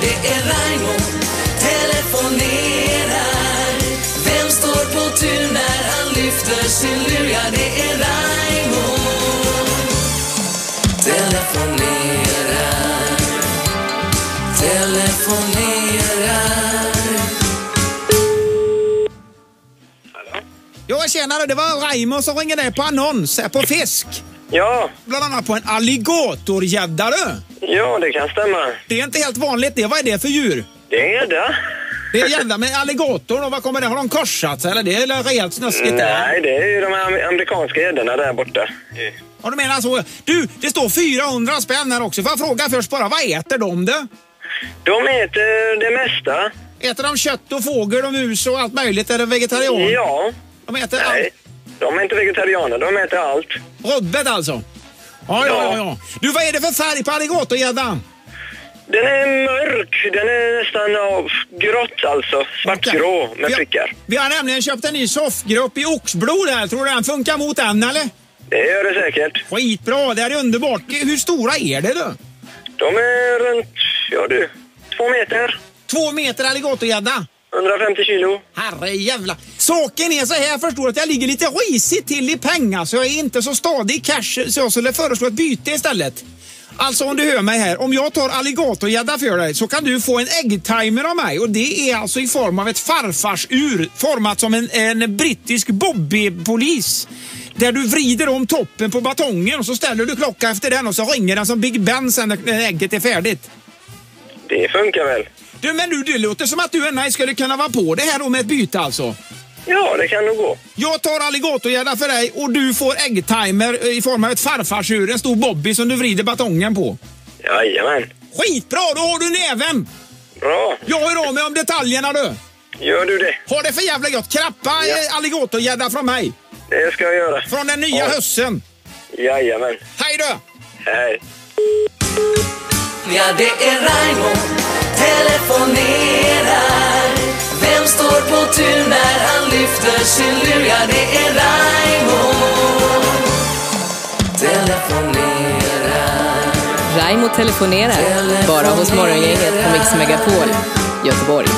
det är Raimo telefonerar. Vem står på tur när han lyfter sin lur? Ja, det är Raimo telefonerar. Telefonerar. Ja, tjenare, det var Raimo som ringer dig på annons här på fisk. Ja, Bland annat på en alligatorgädda du. Ja det kan stämma. Det är inte helt vanligt det. Vad är det för djur? Det är en gädda. Det är gädda med alligator och vad kommer det? Har de korsats eller? Det är rejält snuskigt det. Nej, det är ju de här amerikanska gäddorna där borta. Ja, du menar så. Du, det står 400 spänn här också. Får jag fråga först bara, vad äter de det? De äter det mesta. Äter de kött och fågel och mus och allt möjligt? Är det vegetarian? Ja. De äter Nej, de är inte vegetarianer. De äter allt. allt. Rubbet alltså? Ja, ja, ja. Du, vad är det för färg på alligatorgäddan? Den är mörk. Den är nästan grått alltså. Svartgrå med Vi har- prickar. Vi har nämligen köpt en ny soffgrupp i oxblod här. Tror du den funkar mot den eller? Det gör det säkert. Skitbra, det här är underbart. Hur stora är det då? De är runt, ja du, två meter. Två meter alligatorgädda? 150 kilo. Herre jävla. Saken är så här, förstår att jag ligger lite risigt till i pengar så jag är inte så stadig i cash så jag skulle föreslå ett byte istället. Alltså om du hör mig här, om jag tar alligatorgädda för dig så kan du få en äggtimer av mig och det är alltså i form av ett farfarsur format som en, en brittisk bobbypolis. Där du vrider om toppen på batongen och så ställer du klocka efter den och så ringer den som Big Ben sen när ägget är färdigt. Det funkar väl? Du, men du, det låter som att du och mig skulle kunna vara på det här då med ett byte alltså. Ja, det kan nog gå. Jag tar alligatorgädda för dig och du får äggtimer i form av ett farfarsur, en stor bobby som du vrider batongen på. Jajamän. Skitbra, då har du näven! Bra. Jag hör av mig om detaljerna du. Gör du det? Ha det för jävla gott. Krappa Ja. ja. alligatorgädda från mig. Det ska jag göra. Från den nya Ja. hössen. Jajamän. Hej då! Hej. Ja, det är Raimo efter sin lur? Ja, det är Raimo telefonerar. Raimo telefonerar. Bara hos Morgongänget på Mix Megapol, Göteborg.